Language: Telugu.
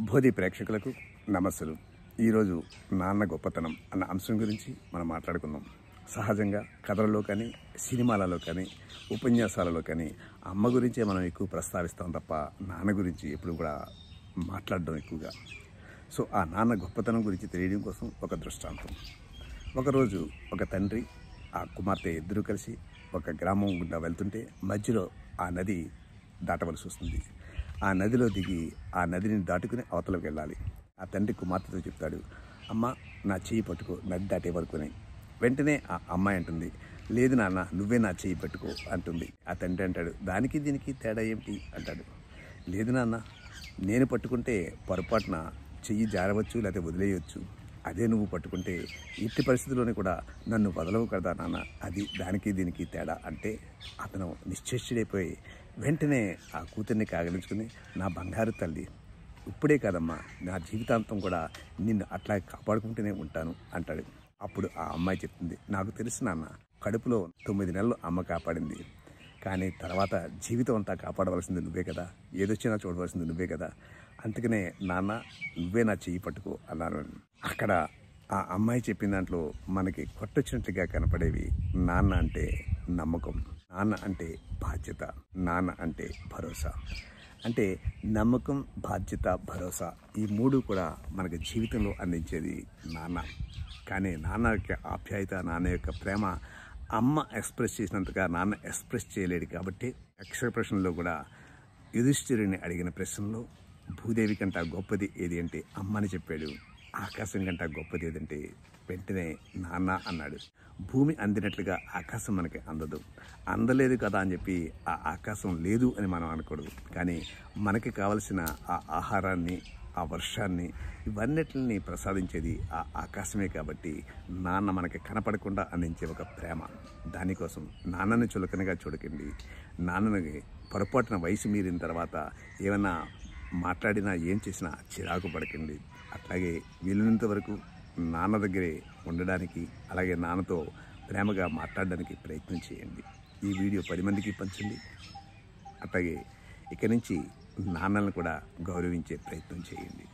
బోధి ప్రేక్షకులకు నమస్సులు. ఈరోజు నాన్న గొప్పతనం అన్న అంశం గురించి మనం మాట్లాడుకుందాం. సహజంగా కథలలో కానీ సినిమాలలో కానీ ఉపన్యాసాలలో కానీ అమ్మ గురించే మనం ఎక్కువ ప్రస్తావిస్తాం తప్ప నాన్న గురించి ఎప్పుడు కూడా మాట్లాడడం ఎక్కువగా. సో ఆ నాన్న గొప్పతనం గురించి తెలియడం కోసం ఒక దృష్టాంతం. ఒకరోజు ఒక తండ్రి ఆ కుమార్తె ఇద్దరూ కలిసి ఒక గ్రామం గుండా వెళ్తుంటే మధ్యలో ఆ నది దాటవలసి వస్తుంది. ఆ నదిలో దిగి ఆ నదిని దాటుకుని అవతలకు వెళ్ళాలి. ఆ తండ్రి కుమార్తెతో చెప్తాడు అమ్మ నా చెయ్యి పట్టుకో నది దాటే వరకుని వెంటనే ఆ అమ్మాయి అంటుంది లేదు నాన్న నువ్వే నా చెయ్యి పట్టుకో అంటుంది. ఆ తండ్రి అంటాడు దానికి దీనికి తేడా ఏమిటి? అంటాడు లేదు నాన్న నేను పట్టుకుంటే పొరపాటున చెయ్యి జారవచ్చు లేకపోతే వదిలేయవచ్చు అదే నువ్వు పట్టుకుంటే ఇట్టి పరిస్థితుల్లోనే కూడా నన్ను వదలవు కదా నాన్న. అది దానికి దీనికి తేడా అంటే అతను నిశ్చేష్యుడైపోయి వెంటనే ఆ కూతుర్ని కాగలించుకుని నా బంగారు తల్లి ఇప్పుడే కాదమ్మా నా జీవితాంతం కూడా నిన్ను అట్లా కాపాడుకుంటూనే ఉంటాను అంటాడు. అప్పుడు ఆ అమ్మాయి చెప్తుంది నాకు తెలుసు నాన్న కడుపులో తొమ్మిది నెలలు అమ్మ కాపాడింది. కానీ తర్వాత జీవితం అంతా కాపాడవలసింది నువ్వే కదా ఏదొచ్చినా చూడవలసింది నువ్వే కదా. అందుకనే నాన్న నువ్వే నా చెయ్యి పట్టుకో అన్నాను. అక్కడ ఆ అమ్మాయి చెప్పిన దాంట్లో మనకి కొట్టొచ్చినట్లుగా కనపడేవి నాన్న అంటే నమ్మకం నాన్న అంటే బాధ్యత నాన్న అంటే భరోసా. అంటే నమ్మకం బాధ్యత భరోసా ఈ మూడు కూడా మనకి జీవితంలో అందించేది నాన్న. కానీ నాన్న యొక్క ఆప్యాయత నాన్న యొక్క ప్రేమ అమ్మ ఎక్స్ప్రెస్ చేసినంతగా నాన్న ఎక్స్ప్రెస్ చేయలేడు కాబట్టి ఎక్స్ప్రెషన్లో కూడా యుధిష్ఠిరుని అడిగిన ప్రశ్నలో భూదేవి కంట గొప్పది ఏది అంటే అమ్మని చెప్పాడు. ఆకాశం కంట గొప్పది ఏదంటే వెంటనే నాన్న అన్నాడు. భూమి అందినట్లుగా ఆకాశం మనకి అందదు. అందలేదు కదా అని చెప్పి ఆ ఆకాశం లేదు అని మనం అనకూడదు. కానీ మనకి కావలసిన ఆ ఆహారాన్ని ఆ వర్షాన్ని ఇవన్నిటిని ప్రసాదించేది ఆ ఆకాశమే కాబట్టి నాన్న మనకి కనపడకుండా అందించే ఒక ప్రేమ. దానికోసం నాన్నని చులకనగా చూడకండి. నాన్నని పొరపాటున వయసు మీరిన తర్వాత ఏమైనా మాట్లాడినా ఏం చేసినా చిరాకు పడకండి. అట్లాగే వీలున్నంత వరకు నాన్న దగ్గరే ఉండడానికి అలాగే నాన్నతో ప్రేమగా మాట్లాడడానికి ప్రయత్నం చేయండి. ఈ వీడియో పది మందికి పంచండి. అట్లాగే ఇక నుంచి నాన్నలను కూడా గౌరవించే ప్రయత్నం చేయండి.